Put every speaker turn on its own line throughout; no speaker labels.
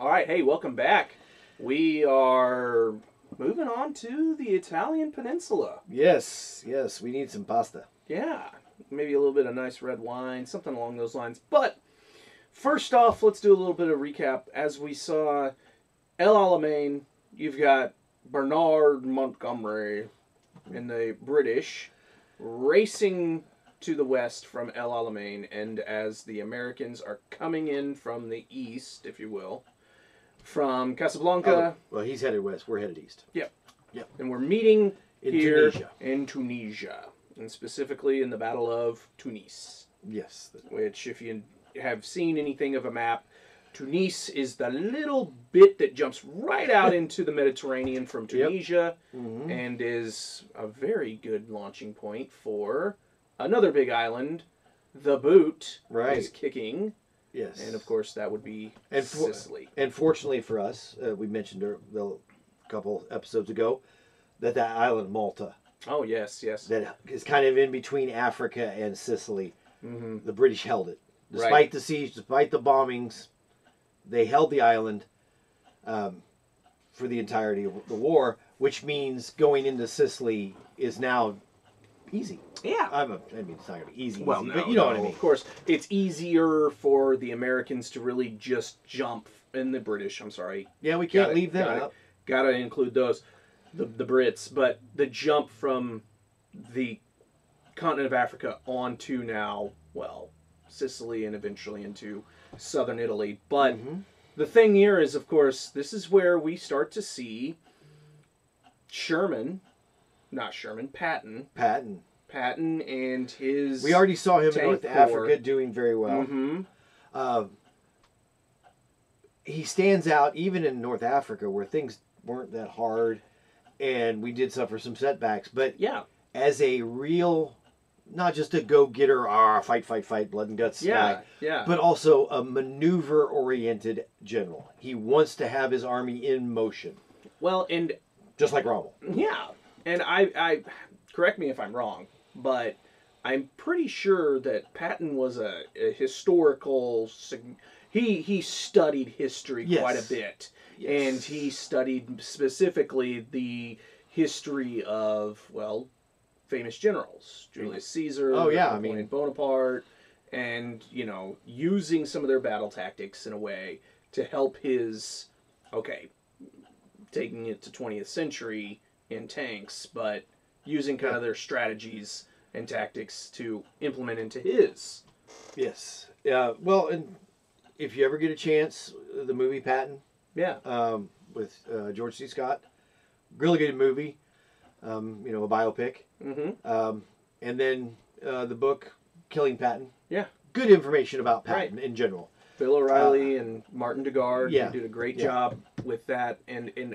All right, hey, welcome back. We are moving on to the Italian peninsula.
Yes, yes, we need some pasta.
Yeah, maybe a little bit of nice red wine, something along those lines. But first off, let's do a little bit of recap. As we saw El Alamein, you've got Bernard Montgomery in the British racing to the west from El Alamein, and as the Americans are coming in from the east, if you will, from Casablanca,
Oh, well, he's headed west. We're headed east. Yep. Yep.
And we're meeting
In
here
Tunisia.
in Tunisia, and specifically in the Battle of Tunis.
Yes.
which, if you have seen anything of a map, Tunis is the little bit that jumps right out into the Mediterranean from
Yep.
Tunisia
Mhm.
and is a very good launching point for another big island. The boot
Right.
is kicking,
Yes.
and of course, that would be
And for-
Sicily.
And fortunately for us, uh, we mentioned a, couple episodes ago that that island Malta
Oh, yes, yes.
that is kind of in between Africa and Sicily.
hmm
The British held it, despite
Right.
the siege, despite the bombings. They held the island um, for the entirety of the war, which means going into Sicily is now easy.
Yeah.
I'm a, I mean, it's not gonna be easy,
Well,
easy,
no,
but you know
no,
what I mean.
Of course, it's easier for the Americans to really just jump, and the British, I'm sorry,
Yeah, we can't
Got it,
leave them
got it.
out.
gotta include those the, the brits but the jump from the continent of africa onto now well sicily and eventually into southern italy but
Mhm.
the thing here is of course this is where we start to see sherman not sherman patton
Patton.
Patton and his
We already saw him in North
Corps.
Africa doing very well.
hmm
Uh, he stands out even in North Africa where things weren't that hard and we did suffer some setbacks. But
yeah
as a real, not just a go getter, ah, fight, fight, fight, blood and guts
yeah
guy,
yeah
but also a maneuver oriented general. He wants to have his army in motion,
well and
just like Rommel.
Yeah, and I, I correct me if I'm wrong, but I'm pretty sure that Patton was a, a historical. He he studied history
Yes.
quite a bit, and he studied specifically the history of well, famous generals, Julius mm-hmm. Caesar.
Oh, yeah, I mean-
Bonaparte, and you know using some of their battle tactics in a way to help his okay taking it to 20th century in tanks, but using kind of their strategies and tactics to implement into his.
Yes. Yeah. Well, and if you ever get a chance, the movie Patton,
Yeah.
um, with uh, George C. Scott. Really good movie. Um, you know, a biopic.
Mm-hmm.
Um, and then uh, the book Killing Patton.
Yeah.
Good information about Patton in general.
Bill O'Reilly and Martin Dugard
Uh, yeah,
did a great
yeah.
job with that, and and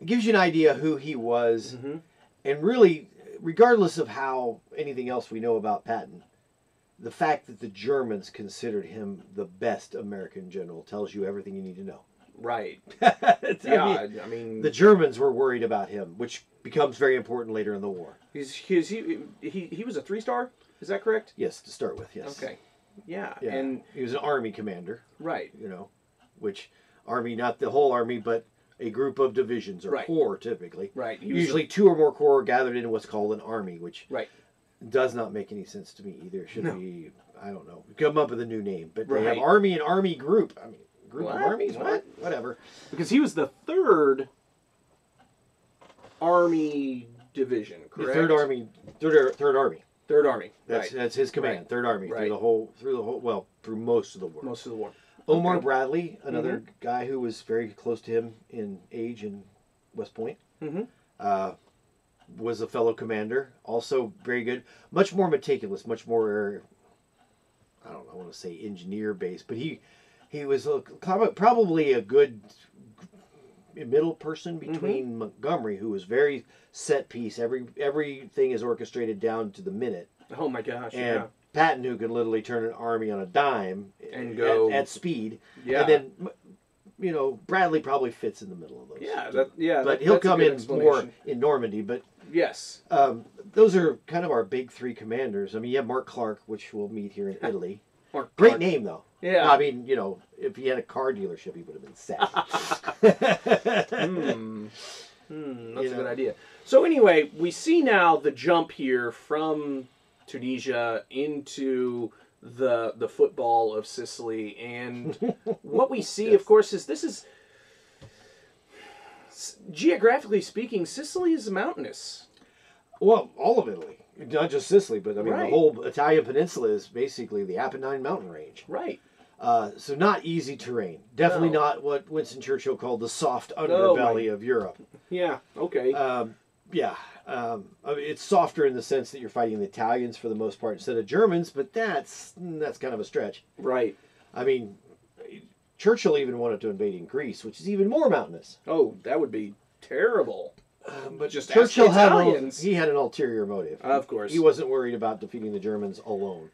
It gives you an idea who he was,
Mhm.
and really, regardless of how anything else we know about Patton, the fact that the Germans considered him the best American general tells you everything you need to know.
right.
It's- I
Yeah,
mean,
I mean,
the Germans were worried about him, which becomes very important later in the war.
he's, he's he he he was a three star. Is that correct?
Yes, to start with, yes.
Okay. Yeah,
Yeah.
and
he was an army commander,
right.
you know, which army, not the whole army, but a group of divisions or
Right.
corps typically.
Right. A-
Usually two or more corps are gathered in what's called an army, which
Right.
does not make any sense to me either. It should
No.
be, I don't know, come up with a new name. But they have army and army group. I mean, group
What?
of armies?
What?
What? Whatever.
because he was the third army division, correct?
The third army, third, third army.
Third army.
That's
right.
that's his command.
Right.
Third army
Right.
through the whole through the whole well through most of the war.
Most of the war.
Omar
Okay.
Bradley, another guy who was very close to him in age in West Point,
Mhm.
uh, was a fellow commander. Also very good, much more meticulous, much more. I don't I want to say engineer based, but he he was a, probably a good middle person
Mm-hmm.
between Montgomery, who was very set piece. Every everything is orchestrated down to the minute
Oh my gosh.
and
yeah.
Patton, who could literally turn an army on a dime
And go-
at, speed,
Yeah.
and then you know Bradley probably fits in the middle of those.
Yeah. That. Yeah.
but
that-
he'll come in more in Normandy. But
Yes.
um, those are kind of our big three commanders. I mean, you have Mark Clark, which we'll meet here in Italy.
Or
Great
car-
name though.
Yeah.
I mean, you know, if he had a car dealership, he would have been set.
Hmm. Hmm, that's
You
a good idea. So anyway, we see now the jump here from Tunisia into the the football of Sicily, and what we see, of course, is this is geographically speaking, Sicily is mountainous.
well, all of Italy, not just Sicily, but I mean,
Right.
the whole Italian peninsula is basically the Apennine mountain range.
Right.
Uh, so not easy terrain. Definitely
No.
not what Winston Churchill called the soft
Oh,
underbelly of Europe.
Yeah. Okay.
Um, yeah, um, I mean, it's softer in the sense that you're fighting the Italians for the most part instead of Germans, but that's that's kind of a stretch.
right.
I mean, Churchill even wanted to invade Greece, which is even more mountainous.
Oh, that would be terrible.
Um, but
Just
Churchill had an, he had an ulterior motive.
Of course.
he wasn't worried about defeating the Germans alone.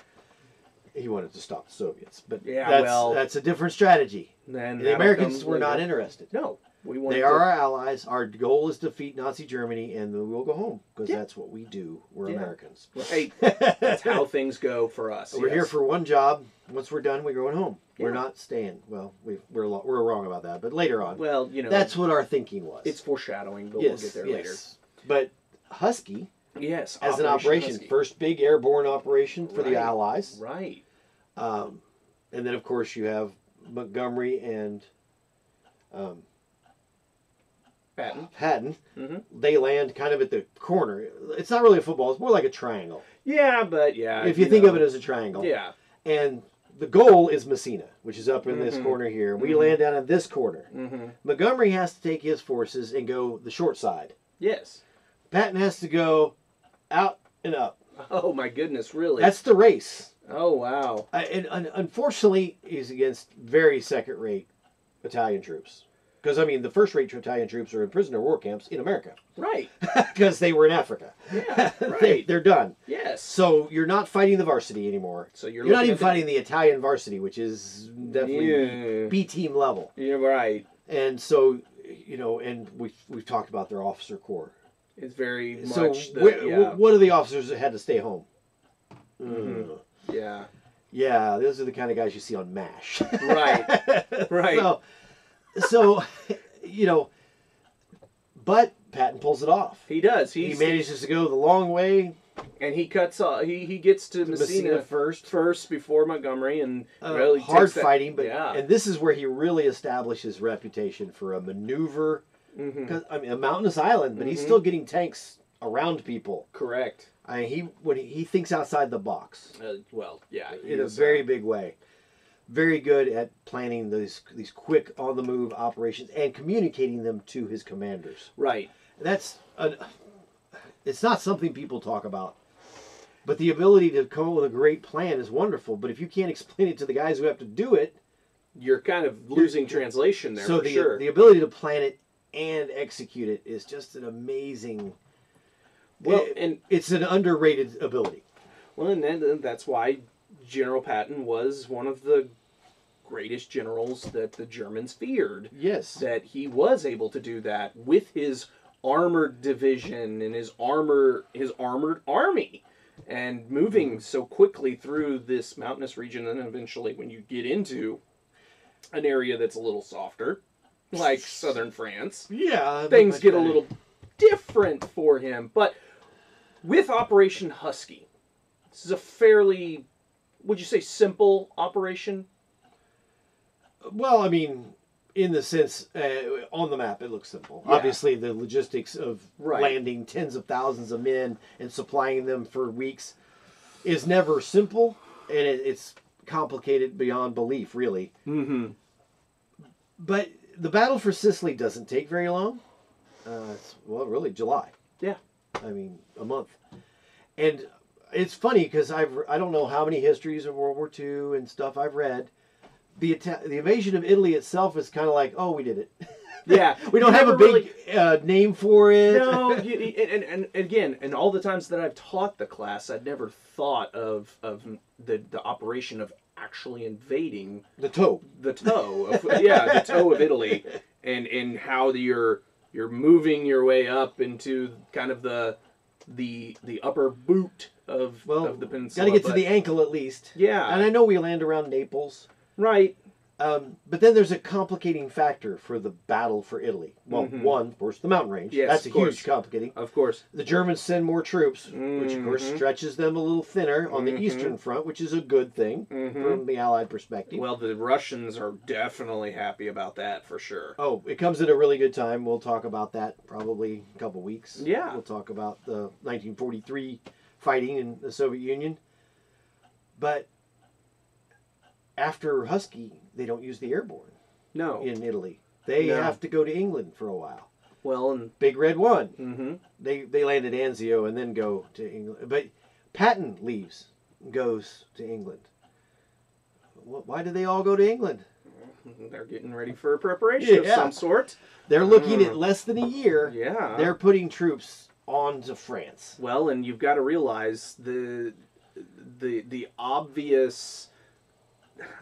He wanted to stop the Soviets, but
Yeah,
that's
well-
that's a different strategy.
Then
the Americans were not interested.
No, we want
They are our allies. Our goal is to defeat Nazi Germany, and then we'll go home because
Yeah.
that's what we do. We're
Yeah.
Americans.
Right. That's how things go for us.
We're here
yes.
for one job. Once we're done, we're going home. We're
Yeah.
not staying. Well, we, we're lo- we're wrong about that, but later on,
Well, you know,
that's what our thinking was.
it's foreshadowing, but we'll get there
yes. But Husky,
later. Yes,
as an operation,
Husky.
first big airborne operation for the Allies,
Right.
um, and then of course you have Montgomery and um,
Patton.
Patton.
hmm
They land kind of at the corner. It's not really a football; it's more like a triangle.
Yeah, but yeah.
if you think of it as a triangle,
Yeah.
and the goal is Messina, which is up in this
Mhm.
corner here. We
Mhm.
land down in this corner.
hmm
Montgomery has to take his forces and go the short side.
Yes.
Patton has to go out and up.
Oh my goodness, really?
That's the race.
Oh wow.
I, and, and unfortunately, he's against very second-rate Italian troops. Because I mean, the first-rate Italian troops are in prisoner war camps in America
Right.
because they were in Africa.
Yeah.
they,
Right.
they're done.
yes.
So you're not fighting the varsity anymore.
So you're,
You're, not even
the-
fighting the Italian varsity, which is definitely
Yeah.
B team level.
You're right.
And so, you know, and we've we've talked about their officer corps.
It's very
So,
much the
wh-
yeah.
what are the officers that had to stay home? Uh,
yeah.
yeah, those are the kind of guys you see on MASH.
Right. Right.
So, so, you know, but Patton pulls it off.
He does.
He manages to go the long way
and he cuts off. He he gets to,
to
Messina,
Messina first.
first before Montgomery, and
Uh,
really
hard
takes that-
fighting, but
yeah.
and this is where he really established his reputation for a maneuver.
Mhm.
'cause, I mean, a mountainous island, but he's
Mhm.
still getting tanks around people.
Correct.
I mean, he when he, he thinks outside the box
Uh, well, yeah.
in a very
uh,
big way. Very good at planning these these quick on the move operations and communicating them to his commanders.
right.
That's an, it's not something people talk about. But the ability to come up with a great plan is wonderful. But if you can't explain it to the guys who have to do it,
You're kind of losing translation there
so
for
the
sure.
the ability to plan it and execute it is just an amazing.
well,
it-
and
it's an underrated ability.
well, and that's why General Patton was one of the greatest generals that the Germans feared.
Yes.
that he was able to do that with his armored division and his armor his armored army and moving so quickly through this mountainous region and eventually when you get into an area that's a little softer like southern France
yeah.
things get a little different for him but with Operation Husky this is a fairly would you say simple operation
Well, I mean, in the sense uh, on the map, it looks simple.
Yeah.
Obviously, the logistics of
Right.
landing tens of thousands of men and supplying them for weeks is never simple, and it, it's complicated beyond belief, really.
mm-hmm
But the battle for Sicily doesn't take very long. Uh, it's, well, really, July.
Yeah.
I mean, a month. And it's funny because I've I don't know how many histories of World War II and stuff I've read. The Ita- the invasion of Italy itself is kind of like, oh, we did it.
yeah
we don't have a big uh, name for it.
no, you, and, and, and again, and all the times that I've taught the class, I'd never thought of of the the operation of actually invading
the toe.
the toe, of, yeah, the toe of Italy, and and how you're you're moving your way up into kind of the the the upper boot of
Well,
of the peninsula.
got to get to the ankle at least.
yeah,
And I know we land around Naples.
Right.
Um, but then there's a complicating factor for the battle for Italy. Well,
Mhm.
one, of course, the mountain range.
Yes,
That's a
course.
huge complicating.
Of course.
The Germans send more troops, which of course
Mhm.
stretches them a little thinner on the
Mhm.
eastern front, which is a good thing
Mhm.
from the Allied perspective.
Well, the Russians are definitely happy about that for sure.
oh, it comes at a really good time. We'll talk about that probably a couple weeks.
Yeah.
We'll talk about the 1943 fighting in the Soviet Union. But after Husky, they don't use the airborne
No.
in Italy. They
No.
have to go to England for a while.
Well, and
Big Red One.
hmm
They they land at Anzio and then go to England. But Patton leaves, goes to England. Why do they all go to England?
they're getting ready for a preparation of some sort.
They're looking
Mm.
at less than a year.
Yeah.
They're putting troops on to France.
Well, and you've got to realize the the the obvious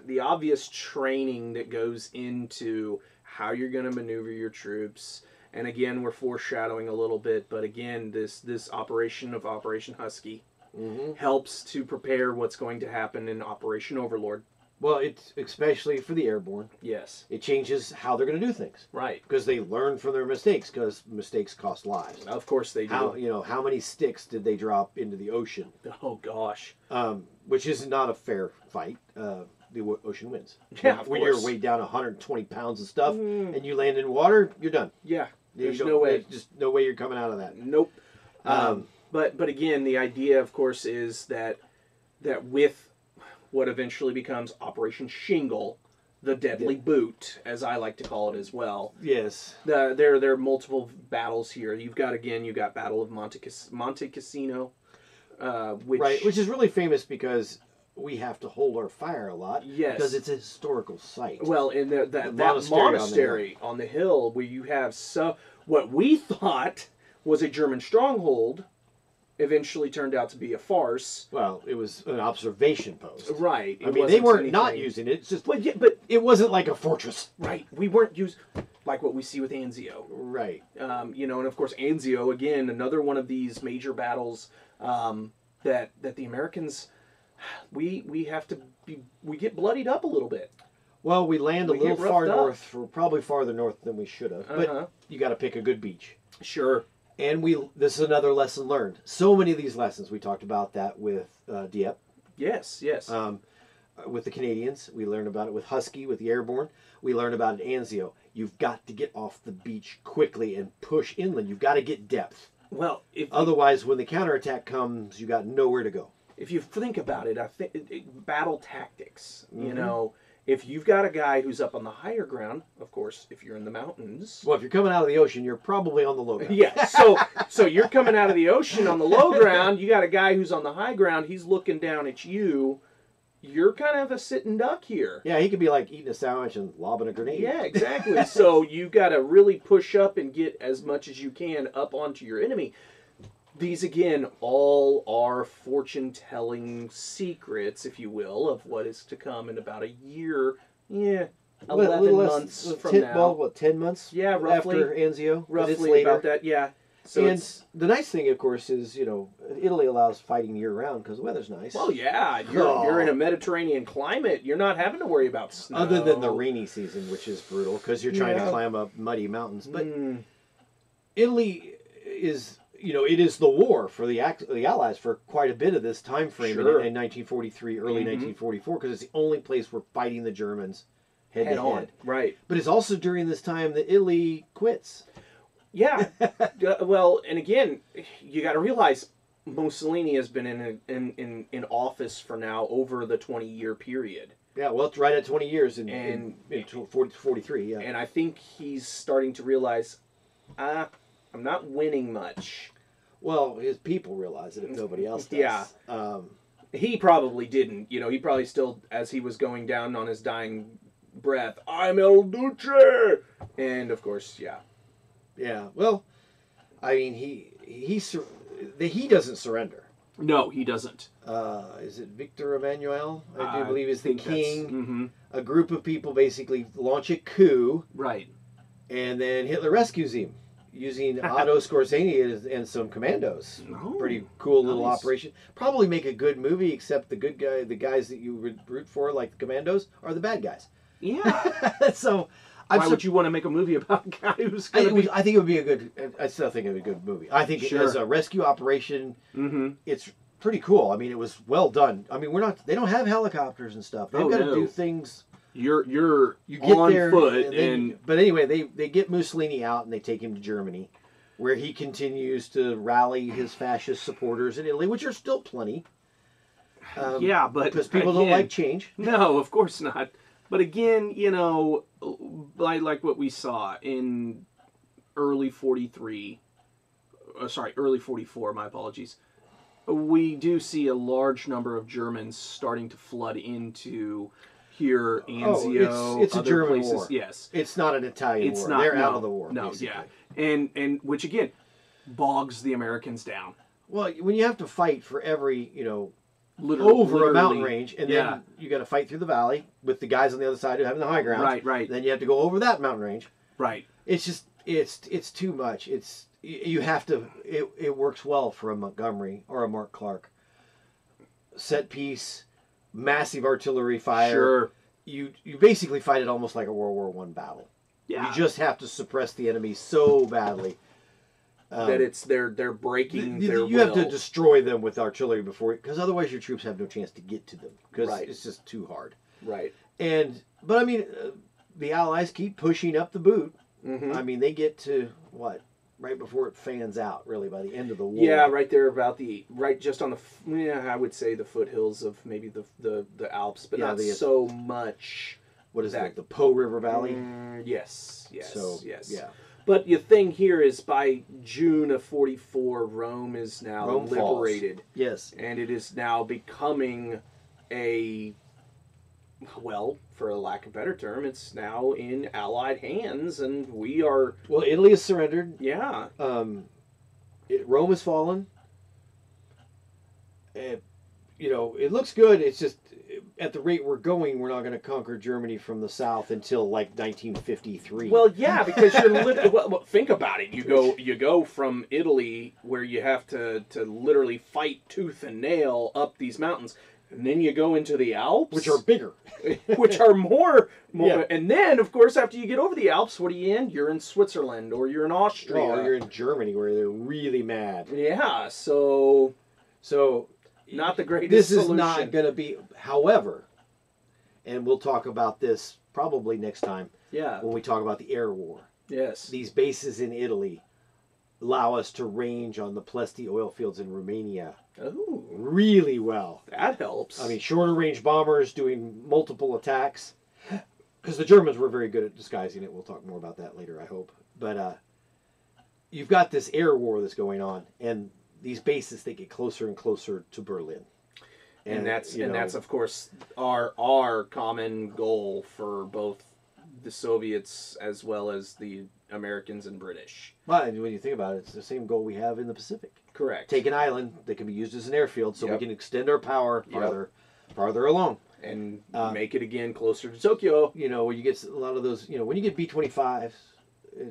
the obvious training that goes into how you're going to maneuver your troops. And again, we're foreshadowing a little bit, but again, this this operation of Operation Husky
hmm
helps to prepare what's going to happen in Operation Overlord.
Well, it's especially for the airborne.
Yes.
It changes how they're going to do things
Right.
because they learn from their mistakes because mistakes cost lives.
Of course they do.
How you know how many sticks did they drop into the ocean?
Oh gosh.
um, which is not a fair fight. Uh, the ocean wins.
Yeah, of
when you're weighed down 120 pounds of stuff
Mm.
and you land in water, you're done.
Yeah. There's no way.
Just no way you're coming out of that.
Nope. Um,
Um,
but but again, the idea, of course, is that that with what eventually becomes Operation Shingle, the Deadly Boot, as I like to call it as well.
Yes.
The, there there are multiple battles here. You've got again, you've got Battle of Monte Monte Cassino, uh, which
right. Which is really famous because we have to hold our fire a lot.
Yes.
Because it's a historical site.
Well, in the, that,
The
that
monastery on the
on the, hill where you have so what we thought was a German stronghold, eventually turned out to be a farce.
Well, it was an observation post.
Right.
I mean, they
wasn't
weren't not using it. It's just
But yeah, but
it wasn't like a fortress.
right, we weren't used like what we see with Anzio.
Right.
Um, you know, and of course Anzio again, another one of these major battles um, that that the Americans we we have to be we get bloodied up a little bit.
Well, we land
We
a little far
up.
north, for probably farther north than we should have.
Uh-huh.
But you got to pick a good beach.
Sure.
And we this is another lesson learned. So many of these lessons we talked about that with uh, Dieppe,
Yes. Yes.
um, with the Canadians. We learned about it with Husky, with the airborne. We learned about it at Anzio. You've got to get off the beach quickly and push inland. You've got to get depth.
well, if
Otherwise, when the counterattack comes, you got nowhere to go.
If you think about it, I think it, it- battle tactics. You
Mhm.
know, if you've got a guy who's up on the higher ground, of course, if you're in the mountains.
Well, if you're coming out of the ocean, you're probably on the low ground.
Yeah, so so you're coming out of the ocean on the low ground. You got a guy who's on the high ground. He's looking down at you. You're kind of a sitting duck here.
Yeah, he could be like eating a sandwich and lobbing a grenade.
Yeah, exactly. so you got to really push up and get as much as you can up onto your enemy. These again all are fortune telling secrets, if you will, of what is to come in about a year. Yeah, eleven
little less-
months from
ten,
now.
Well, what, 10 months?
Yeah, roughly.
After Anzio?
roughly about that. Yeah. So
and the nice thing, of course, is you know Italy allows fighting year round because the weather's nice.
Well, yeah, you're,
Oh.
you're in a Mediterranean climate. You're not having to worry about snow.
Other than the rainy season, which is brutal because you're trying
Yeah.
to climb up muddy mountains. But
Mm,
Italy is, you know, it is the war for the the Allies for quite a bit of this time frame
Sure.
in, in 1943, early
Mhm.
1944, because it's the only place we're fighting the Germans head,
head
to
on,
head.
right?
But it's also during this time that Italy quits.
Yeah. Uh, well, and again, you got to realize Mussolini has been in, in in in office for now over the 20 year period,
Yeah, well, it's right at 20 years in,
And-
in, in 40, 43. Yeah.
and I think he's starting to realize, ah, I'm not winning much.
Well, his people realize it if nobody else does.
Yeah.
Um,
He probably didn't. You know, he probably still, as he was going down on his dying breath, I'm El Duce, and of course, yeah.
yeah. Well, I mean, he he sur- he doesn't surrender.
No, he doesn't.
Uh, is it Victor Emmanuel? I do believe is the king.
mhm.
A group of people basically launch a coup,
Right.
and then Hitler rescues him. Using Otto Skorzeny and, some commandos.
Oh,
Pretty cool little
nice.
operation. Probably make a good movie, except the good guy, the guys that you would root for, like the commandos, are the bad guys.
Yeah.
so, I'm
Why
sur-
would you want to make a movie about a guy who's
I,
going to be?
I think it would be a good. I still think it would be a good movie. I think
Sure.
as a rescue operation,
Mm-hmm.
it's pretty cool. I mean, it was well done. I mean, we're not. They don't have helicopters and stuff. They've
Oh,
got to do things.
You're you're
You get
on
there,
foot
and,
and,
then- but anyway, they they get Mussolini out and they take him to Germany, where he continues to rally his fascist supporters in Italy, which are still plenty. Um,
yeah, but
because people don't like change.
No, of course not. But again, you know, like like what we saw in early '43, uh, sorry, early '44. My apologies. We do see a large number of Germans starting to flood into here, oh, Anzio,
Oh, it's a
other
German
places.
war.
Yes,
It's not an Italian
it's
war.
not.
They're
no,
out of the war.
No,
basically.
yeah, and and which again bogs the Americans down.
Well, when you have to fight for every you know
Literally,
over a mountain range, and
Yeah.
then you got to fight through the valley with the guys on the other side who have the high ground.
Right, right,
Then you have to go over that mountain range.
right.
It's just it's it's too much. It's you have to. It it works well for a Montgomery or a Mark Clark. Set piece, massive artillery fire.
Sure.
You you basically fight it almost like a World War One battle.
Yeah.
You just have to suppress the enemy so badly. Um,
that it's they're they're breaking
th-
their
you have to destroy them with artillery before, because otherwise your troops have no chance to get to them because
Right.
it's just too hard.
right.
And but I mean, uh, the Allies keep pushing up the boot.
Mm-hmm.
I mean, they get to what right before it fans out, really by the end of the war.
Yeah, right there about the right just on the yeah I would say the foothills of maybe the the, the Alps, but
Yeah,
not
the-
so much.
What is
that-
it? The Po River Valley.
Mm, yes, yes,
so
yes.
yeah,
But the thing here is by June of forty four, Rome is now
Rome falls.
liberated,
yes.
and it is now becoming a well, for a lack of a better term, it's now in Allied hands, and we are
Well, Italy has surrendered.
yeah
Um, it, Rome has fallen. Uh, you know, it looks good. It's just at the rate we're going, we're not going to conquer Germany from the south until like 1953.
Well, yeah, because you're well, think about it. You go, you go from Italy, where you have to to literally fight tooth and nail up these mountains, and then you go into the Alps,
which are bigger.
which are more, more.
Yeah.
And then, of course, after you get over the Alps, what are you in? You're in Switzerland or you're in Austria.
Or you're in Germany where they're really mad.
yeah, so
So
not the greatest.
this is
solution.
not going to be. However, and we'll talk about this probably next time
Yeah.
when we talk about the air war.
Yes.
These bases in Italy allow us to range on the Ploesti oil fields in Romania
Oh,
really well.
that helps.
I mean, shorter range bombers doing multiple attacks. Because the Germans were very good at disguising it. We'll talk more about that later, I hope. But uh, you've got this air war that's going on, and these bases they get closer and closer to Berlin.
and, that's and
know,
that's of course our our common goal for both the Soviets as well as the Americans and British.
well, and when you think about it, it's the same goal we have in the Pacific.
Correct.
Take an island that can be used as an airfield, so
Yep.
we can extend our power
Yep.
farther, farther along.
and
Uh,
make it again closer to Tokyo.
you know, when you get a lot of those, you know, when you get B 25s,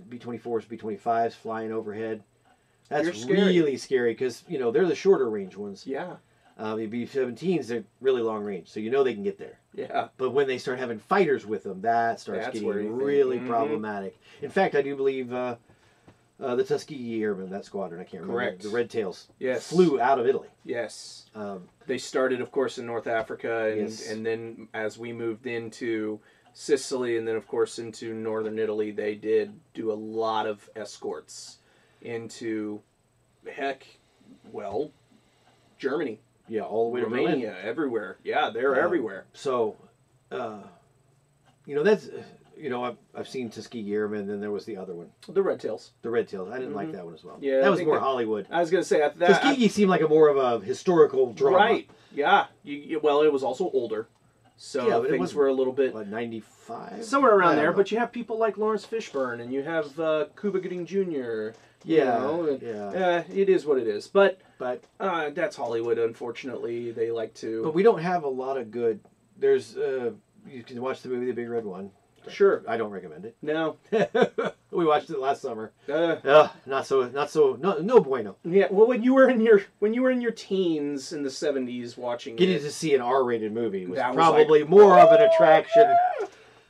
B 24s, B 25s flying overhead, that's
scary.
really scary because, you know, they're the shorter range ones.
Yeah.
Um, the B 17s, they're really long range, so you know they can get there.
Yeah.
But when they start having fighters with them, that starts
That's
getting
where you think,
really
mhm.
problematic. In fact, I do believe uh, uh, the Tuskegee Airmen, that squadron, I can't remember,
Correct.
the Red Tails,
Yes.
flew out of Italy.
Yes.
Um,
They started, of course, in North Africa, and
Yes.
and then as we moved into Sicily, and then of course into northern Italy, they did do a lot of escorts into, heck, well, Germany,
yeah, all the way to Berlin.
Romania, everywhere. Yeah, they're
Um,
everywhere.
So, uh, you know, that's, uh, you know, I've, I've seen Tuskegee Airmen, and then there was the other one,
The Red Tails.
the Red Tails. I didn't
Mhm.
like that one as well.
Yeah, I
that was more
that-
Hollywood.
I was gonna say that. that
Tuskegee seemed like a more of a historical drama.
Right. Yeah. You, well, it was also older, so
Yeah,
things were a little bit
What, 95?
somewhere around there.
know.
But you have people like Laurence Fishburne, and you have uh, Cuba Gooding Jr.
Yeah,
know,
yeah.
uh, it is what it is. But
But
uh, that's Hollywood. Unfortunately, they like to.
but we don't have a lot of good. There's uh, you can watch the movie The Big Red One.
Sure.
I don't recommend it. No. we watched it last summer.
Uh,
Uh, not so, not so, no, no bueno.
yeah. Well, when you were in your when you were in your teens in the '70s watching
Getting
it,
to see an R-rated movie was probably more of an attraction.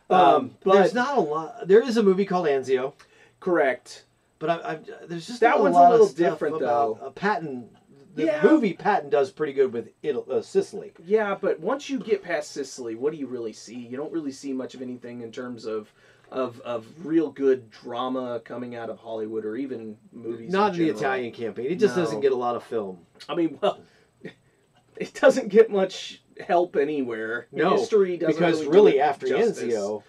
Um,
Um, but-
there's not a lot. There is a movie called Anzio,
correct.
But I, I, there's just
That one's a
a
little different, though.
uh, Patton. The
Yeah.
movie Patton does pretty good with Italy, uh, Sicily.
Yeah, but once you get past Sicily, what do you really see? You don't really see much of anything in terms of of of real good drama coming out of Hollywood or even movies.
Not in the. Italian campaign. It just
No.
doesn't get a lot of film.
I mean, well, it doesn't get much help anywhere.
No,
History doesn't
because
really,
really after
justice.
Anzio,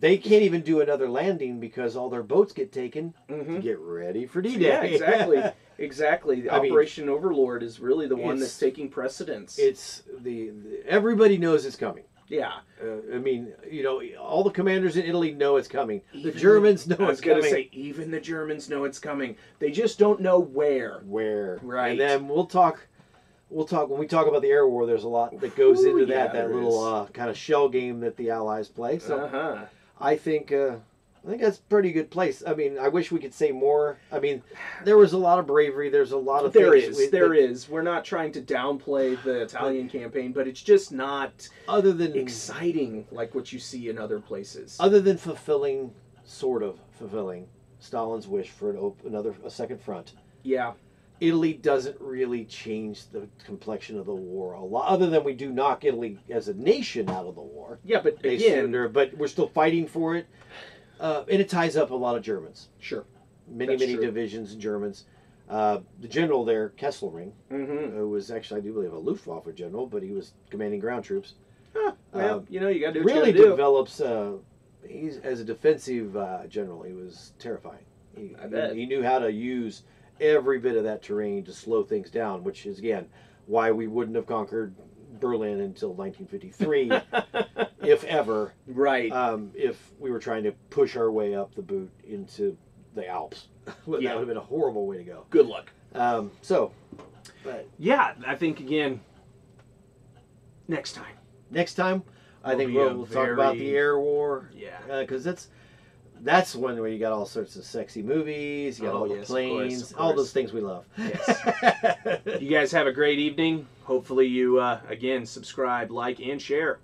they can't even do another landing because all their boats get taken to
Mhm.
get ready for D-Day.
Yeah, exactly, exactly. The
I mean,
Operation Overlord is really the one that's taking precedence.
it's the, the everybody knows it's coming.
yeah.
Uh, I mean, you know, all the commanders in Italy know it's coming. The Germans know
I was
it's
gonna
coming.
say even the Germans know it's coming. They just don't know where.
Where
Right.
and then we'll talk. We'll talk when we talk about the air war. There's a lot that goes
Ooh,
into
yeah,
that. That little uh, kind of shell game that the Allies play. So
Uh huh.
I think uh, I think that's a pretty good place. I mean, I wish we could say more. I mean, there was a lot of bravery. There's a lot of
There is,
with-
there
that-
is. We're not trying to downplay the Italian campaign, but it's just not
other than
exciting like what you see in other places.
other than fulfilling, sort of fulfilling Stalin's wish for an op- another a second front.
Yeah,
Italy doesn't really change the complexion of the war a lot, other than we do knock Italy as a nation out of the war.
yeah, but
They
again,
surrender, but we're still fighting for it, uh, and it ties up a lot of Germans.
sure.
Many, many
true.
divisions of Germans. Uh, the general there, Kesselring,
Mm-hmm.
who was actually, I do believe, a Luftwaffe general, but he was commanding ground troops.
well,
Um,
you know, you got to
really
you got do.
develops. Uh, he's as a defensive uh, general, he was terrifying. He,
I bet.
he knew how to use every bit of that terrain to slow things down, which is again why we wouldn't have conquered Berlin until 1953, if ever.
right.
Um, if we were trying to push our way up the boot into the Alps, Well,
Yeah.
that would have been a horrible way to go.
Good luck.
Um, so, but
Yeah, I think again. Next time.
next time, I think we'll, we'll talk about the air war.
Yeah.
because that's that's one where you got all sorts of sexy movies, you got
Oh,
all the
yes, of course,
planes,
of
all those things we love.
Yes. You guys have a great evening. Hopefully, you uh, again subscribe, like, and share.